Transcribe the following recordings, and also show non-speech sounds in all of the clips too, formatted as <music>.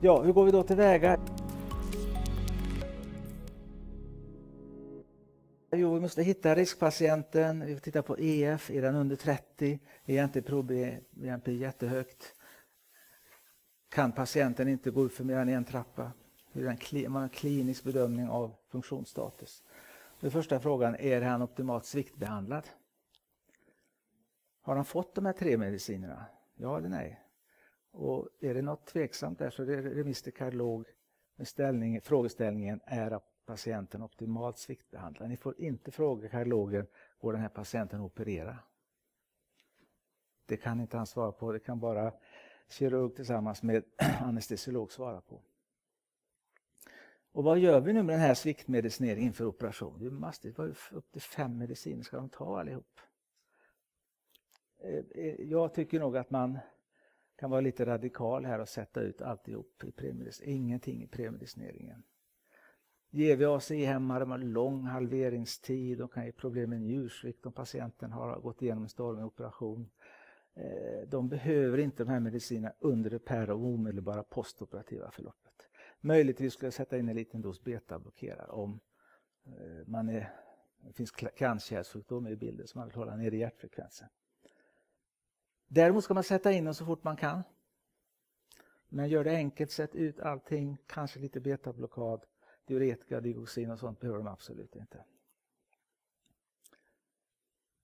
Ja, hur går vi då tillväga? Jo, vi måste hitta riskpatienten. Vi tittar på EF. Är den under 30? Är inte ProBNP jättehögt? Kan patienten inte gå upp för mer än en trappa? Hur är en klinisk bedömning av funktionsstatus? Den första frågan, är han optimalt sviktbehandlad? Har han fått de här tre medicinerna? Ja eller nej? Och är det något tveksamt där så är det remiss till kardiolog med ställning, frågeställningen är patienten optimalt sviktbehandlad? Ni får inte fråga kardiologen, går den här patienten att operera? Det kan inte han svara på, det kan bara kirurg tillsammans med <clears throat> anestesiolog svara på. Och vad gör vi nu med den här sviktmedicineringen inför operation? Det är mastigt, upp till fem mediciner ska de ta allihop. Eh, eh, jag tycker nog att man kan vara lite radikal här och sätta ut alltihop i premedicinering. Ingenting i premedicineringen. GVAC-hämmare med lång halveringstid de kan ge problem med njursvikt om patienten har gått igenom en stormig operation. Eh, de behöver inte de här medicinerna under det per och omedelbara postoperativa förloppet. Möjligtvis skulle jag sätta in en liten dos betablockerare om eh, man är, det finns kranskärlssjukdom i bilden så man vill hålla nere hjärtfrekvensen. Däremot ska man sätta in dem så fort man kan. Men gör det enkelt, sätt ut allting, kanske lite betablockad, diuretika, digoxin och sånt behöver de absolut inte.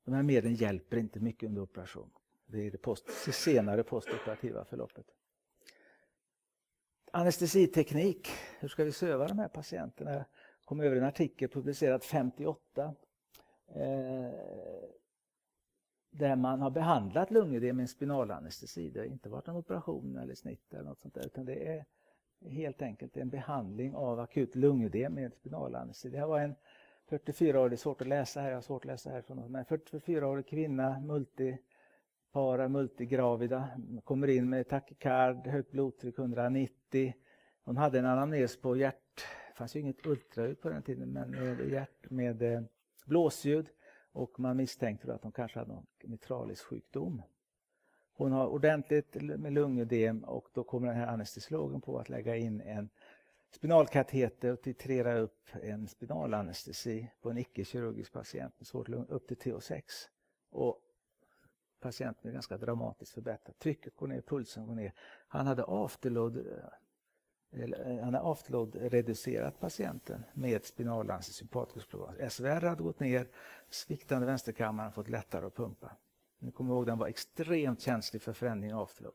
De här medlen hjälper inte mycket under operation. Det är det, post, det senare postoperativa förloppet. Anestesiteknik, hur ska vi söva de här patienterna? Jag kom över en artikel publicerad 58 eh, där man har behandlat lungödem med en spinalanestesi. Det har inte varit en operation eller snitt eller något sånt där utan det är helt enkelt en behandling av akut lungödem med spinalanestesi. Det här var en 44-årig, svårt att läsa här, jag har svårt att läsa härifrån, men 44-årig kvinna, multipara, multigravida, kommer in med takykard, högt blodtryck 190. Hon hade en anamnes på hjärt, det fanns ju inget ultraljud på den tiden, men med, hjärt, med eh, blåsljud och man misstänkte att hon kanske hade någon mitralis sjukdom. Hon har ordentligt med lungödem och då kommer den här anestesiologen på att lägga in en spinalkateter och titrera upp en spinalanestesi på en icke-kirurgisk patient med svårt lung upp till TO6. Och patienten är ganska dramatiskt förbättrad. Trycket går ner, pulsen går ner. Han hade afterload eh, Eh, han har afterload-reducerat patienten med spinalans sympaticus SVR hade gått ner, sviktande vänsterkammaren fått lättare att pumpa. Nu kommer ihåg den var extremt känslig för förändring av afterload.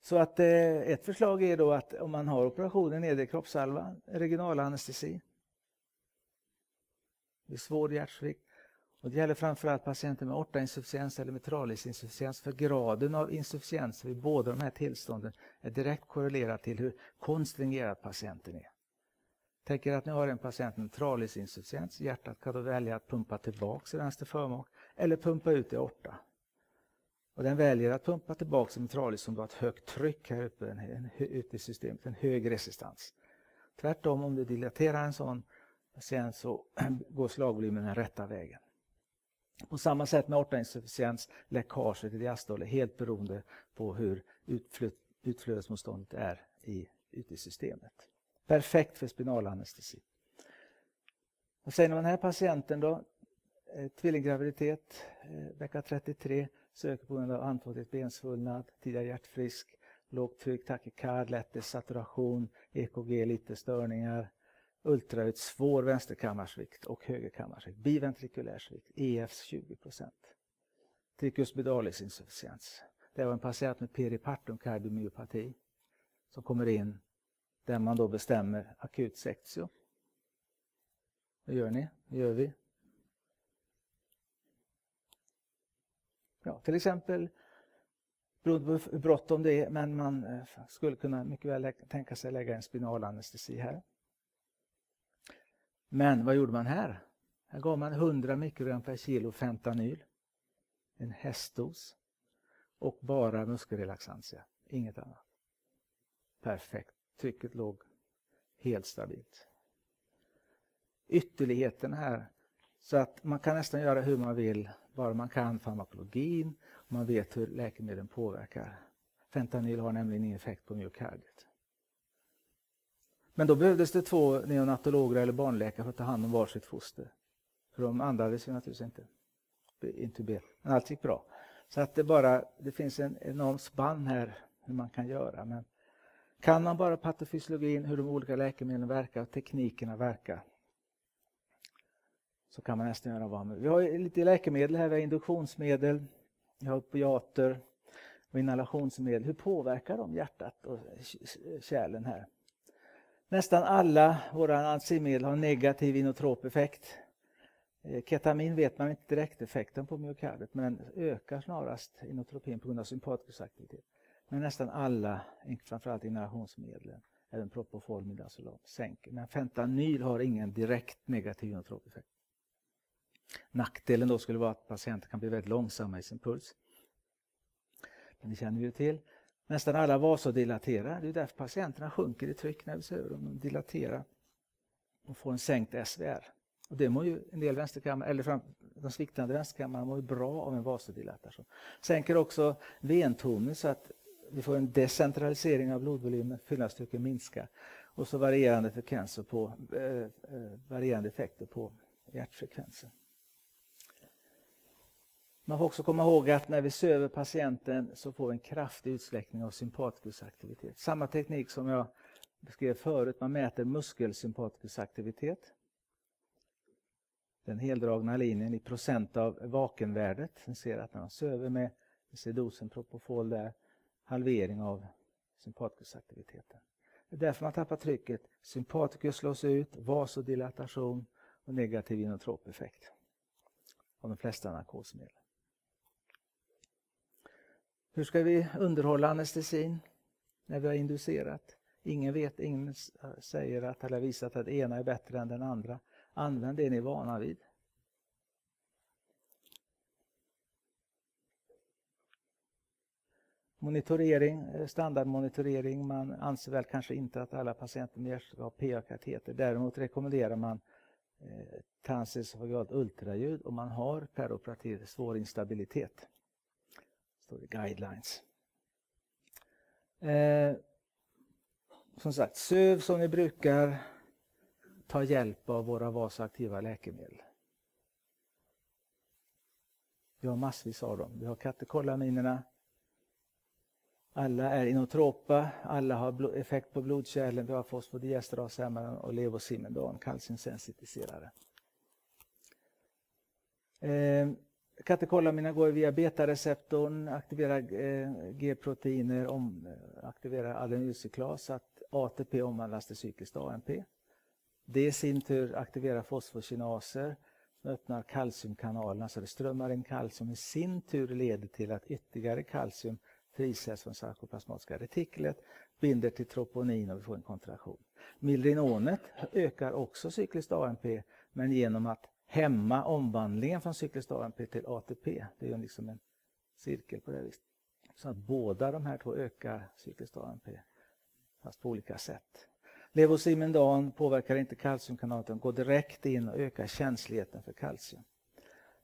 Så att eh, ett förslag är då att om man har operationen nedre kroppshalva, regional anestesi. Vid svår hjärtsvikt, och det gäller framförallt patienter med aortainsufficiens eller mitralisinsufficiens för graden av insufficiens vid båda de här tillstånden är direkt korrelerad till hur konstringerad patienten är. Tänk er att ni har en patient med tralisinsufficiens. hjärtat kan då välja att pumpa tillbaka i vänster förmak eller pumpa ut i aorta. Och den väljer att pumpa tillbaka i mitralis som har ett högt tryck här uppe en, en, ute i systemet, en hög resistans. Tvärtom, om du dilaterar en sån patient så <clears throat> går slagvolymen den rätta vägen. På samma sätt med aortainsufficiens, läckaget i diastol är helt beroende på hur utflödesmotståndet är i, ute i systemet. Perfekt för spinalanestesi. Vad säger om den här patienten då, eh, tvillinggraviditet, eh, vecka 33, söker på grund av andfådd bensvullnad, tidigare hjärtfrisk, lågt tryck, takikard, lätt saturation, EKG, lite störningar, ultraljud, svår vänsterkammarsvikt och högerkammarsvikt. Biventrikulär svikt, EFs 20 Tricus medalis insufficiens. Det var en patient med peripartum kardiomyopati som kommer in där man då bestämmer akut sektio. Vad gör ni? Vad gör vi? Ja, till exempel, beroende på hur bråttom det är, men man eh, skulle kunna mycket väl tänka sig lägga en spinalanestesi här. Men vad gjorde man här? Här gav man 100 mikrogram per kilo fentanyl, en hästdos och bara muskelrelaxantia, inget annat. Perfekt, trycket låg helt stabilt. Ytterligheten här Så att man kan nästan göra hur man vill, bara man kan farmakologin och man vet hur läkemedlen påverkar. Fentanyl har nämligen ingen effekt på myokardiet. Men då behövdes det två neonatologer eller barnläkare för att ta hand om varsitt foster. För de andades ju naturligtvis inte intubera. Men allt gick bra. Så att det bara, det finns en enorm spann här hur man kan göra. Men kan man bara patofysiologin, hur de olika läkemedlen verkar och teknikerna verkar, så kan man nästan göra vad man vill. Vi har lite läkemedel här, vi har induktionsmedel, vi har opiater och inhalationsmedel. Hur påverkar de hjärtat och kärlen här? Nästan alla våra antisimedel har negativ inotrop effekt. Eh, ketamin vet man inte direkt effekten på myokardet men den ökar snarast inotropin på grund av sympatikusaktivitet. Men nästan alla, framförallt inhalationsmedlen, även Propofol, Midazolam, sänker. Men fentanyl har ingen direkt negativ inotropeffekt. Nackdelen då skulle vara att patienten kan bli väldigt långsamma i sin puls. Men det känner vi ju till. Nästan alla vasodilaterar. Det är därför patienterna sjunker i tryck när vi ser dem. De dilaterar och får en sänkt SVR. Och det mår ju en del vänsterkammare, eller fram, de sviktande vänsterkammarna mår ju bra av en vasodilatation. Sänker också ventonen så att vi får en decentralisering av blodvolymen, fyllnadstrycket minskar. Och så varierande frekvenser på, eh, eh, varierande effekter på hjärtfrekvensen. Man får också komma ihåg att när vi söver patienten så får vi en kraftig utsläckning av sympatikusaktivitet. Samma teknik som jag beskrev förut, man mäter muskelsympatikusaktivitet. Den heldragna linjen i procent av vakenvärdet. Ni ser att när man söver med, ni ser dosen Propofol där, halvering av sympatikusaktiviteten. Det är därför man tappar trycket. Sympatikus slås ut, vasodilatation och negativ inotropeffekt av de flesta narkosmedel. Hur ska vi underhålla anestesin när vi har inducerat? Ingen vet, ingen säger att eller visat att det ena är bättre än den andra. Använd det ni är vana vid. Monitorering, eh, standardmonitorering. Man anser väl kanske inte att alla patienter med hjärtstopp har PA-kateter. Däremot rekommenderar man eh, transesofagalt ultraljud om man har peroperativ svår instabilitet. Står det guidelines. Eh, som sagt, söv som ni brukar. Ta hjälp av våra vasaktiva läkemedel. Vi har massvis av dem. Vi har katekolaminerna. Alla är inotropa, alla har effekt på blodkärlen. Vi har fosfodiesterashämmaren och levosimendan, kalciumsensitiserare. Eh, Katekolamina går via betareceptorn, aktiverar eh, G-proteiner, eh, aktiverar adenylcyklas så att ATP omvandlas till cykliskt AMP. Det i sin tur aktiverar fosfokinaser som öppnar kalciumkanalerna så det strömmar in kalcium i sin tur leder till att ytterligare kalcium frisätts från sarkoplasmatiska retiklet, binder till troponin och vi får en kontraktion. Milrinonet ökar också cykliskt AMP men genom att hämma omvandlingen från cykliskt AMP till ATP. Det är liksom en cirkel på det viset. Så att båda de här två ökar cykliskt AMP fast på olika sätt. Levosimendan påverkar inte kalciumkanalen utan går direkt in och ökar känsligheten för kalcium.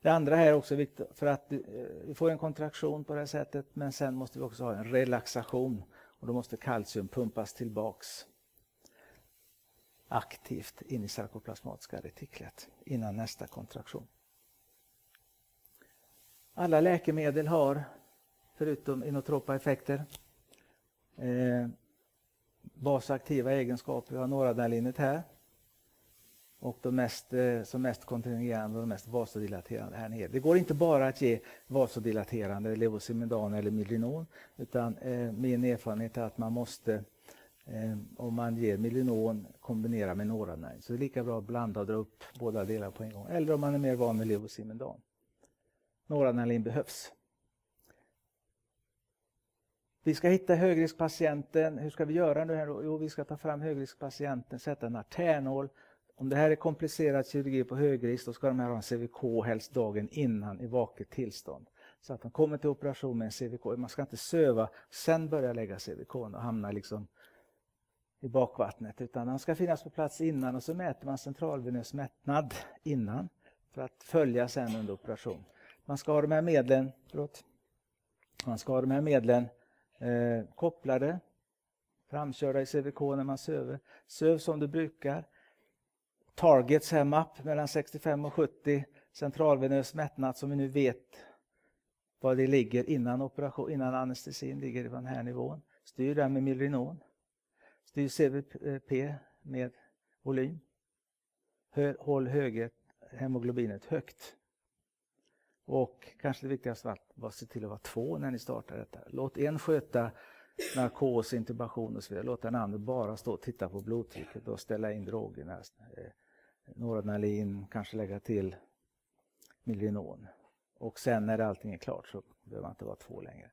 Det andra här är också viktigt för att eh, vi får en kontraktion på det här sättet men sen måste vi också ha en relaxation och då måste kalcium pumpas tillbaks aktivt in i sarkoplasmatiska retiklet innan nästa kontraktion. Alla läkemedel har, förutom inotropa effekter, eh, basaktiva egenskaper. Vi har noradrenalinet här. Och de mest, eh, som mest kontinuerande och de mest vasodilaterande här nere. Det går inte bara att ge vasodilaterande levosimendan eller Midrinon utan eh, min erfarenhet är att man måste Eh, om man ger Melinon kombinerat med Noradrenalin. Så det är lika bra att blanda och dra upp båda delar på en gång. Eller om man är mer van med levosimendan. Noradrenalin behövs. Vi ska hitta högriskpatienten. Hur ska vi göra nu? Här då? Jo, vi ska ta fram högriskpatienten, sätta en artärnål. Om det här är komplicerad kirurgi på högrisk, då ska de här ha en CVK helst dagen innan i vaket tillstånd. Så att de kommer till operation med en CVK. Man ska inte söva, sen börja lägga CVK och hamna liksom i bakvattnet utan den ska finnas på plats innan och så mäter man centralvenös mättnad innan. för att följa sen under operation. Man ska ha de här medlen, förlåt, man ska ha de här medlen eh, kopplade, framkörda i CVK när man söver. Söv som du brukar. Targets här mapp mellan 65 och 70 centralvenös mättnad som vi nu vet var det ligger innan operation, innan anestesin ligger på den här nivån. Styr den med Milrinon. Styr CVP eh, med volym. Håll höget hemoglobinet högt. Och kanske det viktigaste av allt, se till att vara två när ni startar detta. Låt en sköta narkos, intubation och så vidare. Låt den andra bara stå och titta på blodtrycket och ställa in drogerna. Eh, Noradrenalin, kanske lägga till milinon. Och sen när allting är klart så behöver man inte vara två längre.